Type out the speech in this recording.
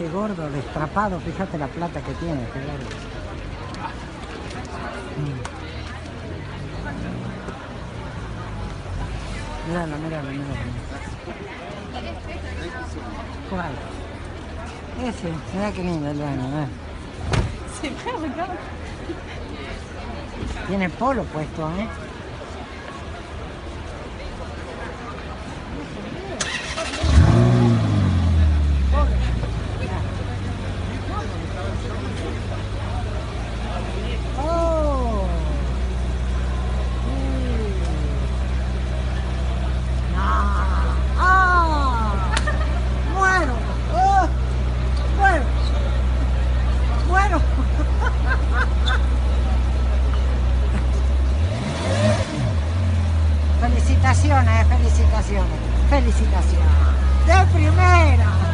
ese gordo destrapado, fíjate la plata que tiene. Mm. Míralo, míralo, míralo. ¿Cuál? Ese, mira qué lindo el baño, ¿eh? Tiene polo puesto, ¿eh? felicitaciones, felicitaciones, felicitaciones. De primera.